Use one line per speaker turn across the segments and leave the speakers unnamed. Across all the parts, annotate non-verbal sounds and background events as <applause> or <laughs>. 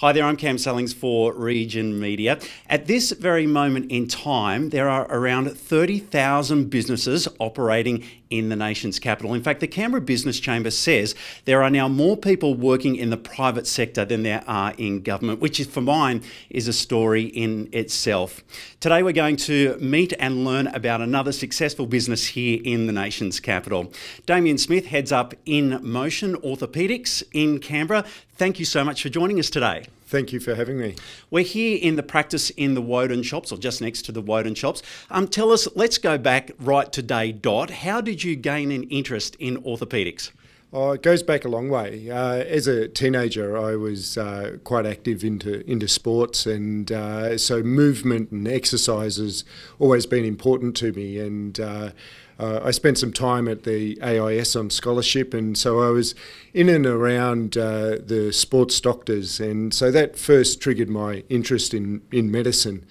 Hi there, I'm Cam Sellings for Region Media. At this very moment in time, there are around 30,000 businesses operating in the nation's capital. In fact, the Canberra Business Chamber says there are now more people working in the private sector than there are in government, which is, for mine is a story in itself. Today we're going to meet and learn about another successful business here in the nation's capital. Damian Smith heads up In Motion Orthopedics in Canberra. Thank you so much for joining us today.
Thank you for having me.
We're here in the practice in the Woden shops, or just next to the Woden shops. Um, tell us, let's go back right to day dot. How did you gain an interest in orthopaedics?
Oh, it goes back a long way. Uh, as a teenager, I was uh, quite active into into sports, and uh, so movement and exercise has always been important to me. And uh, uh, I spent some time at the AIS on scholarship, and so I was in and around uh, the sports doctors, and so that first triggered my interest in, in medicine.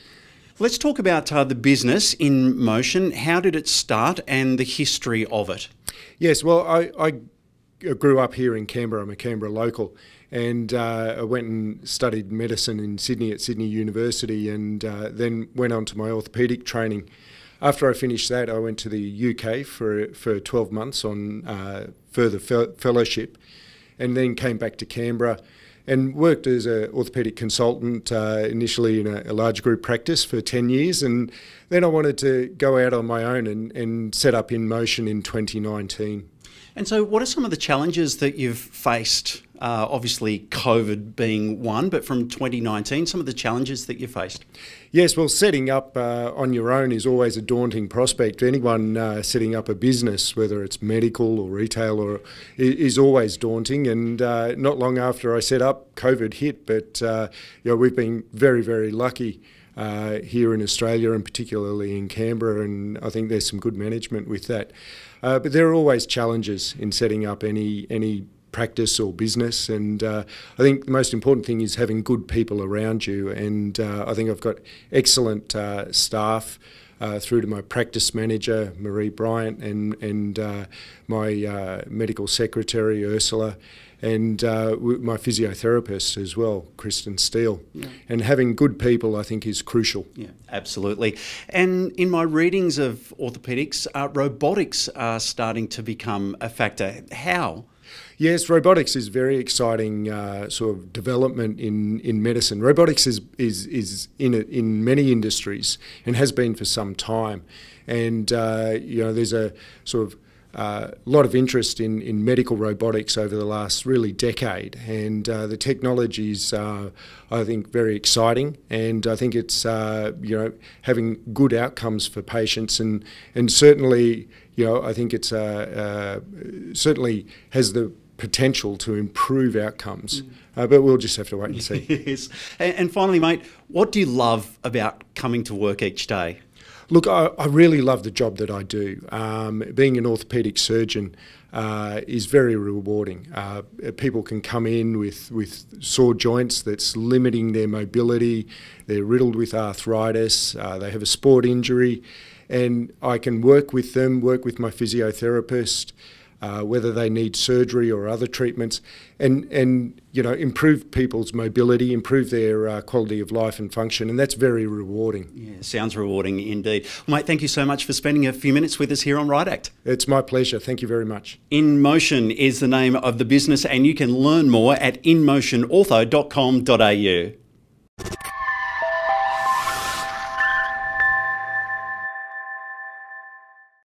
Let's talk about uh, the business in motion. How did it start and the history of it?
Yes, well, I, I grew up here in Canberra. I'm a Canberra local, and uh, I went and studied medicine in Sydney at Sydney University, and uh, then went on to my orthopaedic training after I finished that, I went to the UK for for 12 months on uh, further fe fellowship, and then came back to Canberra and worked as an orthopaedic consultant uh, initially in a, a, large group practice for 10 years. And then I wanted to go out on my own and, and set up In Motion in 2019.
And so, what are some of the challenges that you've faced? Uh, obviously, COVID being one, but from 2019, some of the challenges that you faced?
Yes, well, setting up uh, on your own is always a daunting prospect. Anyone uh, setting up a business, whether it's medical or retail, or is always daunting. And uh, not long after I set up, COVID hit. But uh, you know, we've been very, very lucky. Uh, here in Australia and particularly in Canberra, and I think there's some good management with that. Uh, but there are always challenges in setting up any any practice or business, and uh, I think the most important thing is having good people around you. And uh, I think I've got excellent uh, staff. Uh, through to my practice manager, Marie Bryant, and, and uh, my uh, medical secretary, Ursula, and uh, my physiotherapist as well, Kristen Steele. Yeah. And having good people, I think, is crucial.
Yeah, absolutely. And in my readings of orthopedics, uh, robotics are starting to become a factor. How?
Yes, robotics is very exciting uh, sort of development in, in medicine. Robotics is, is, is in, in many industries and has been for some time. And, uh, you know, there's a sort of a uh, lot of interest in, in medical robotics over the last really decade, and uh, the technology is, uh, I think, very exciting, and I think it's uh, you know having good outcomes for patients, and and certainly you know I think it's certainly has the potential to improve outcomes. Mm. Uh, but we'll just have to wait and see. <laughs>
yes. And, and, finally, mate, what do you love about coming to work each day?
Look, I, I, really love the job that I do. Um, being an orthopaedic surgeon uh, is very rewarding. Uh, people can come in with, with sore joints that's limiting their mobility, they're riddled with arthritis, uh, they have a sport injury, and I can work with them, work with my physiotherapist uh, whether they need surgery or other treatments, and and you know improve people's mobility, improve their uh, quality of life and function, and that's very rewarding.
Yeah, sounds rewarding indeed. Well, mate, thank you so much for spending a few minutes with us here on RiotACT.
It's my pleasure. Thank you very much.
In Motion is the name of the business, and you can learn more at inmotionortho.com.au.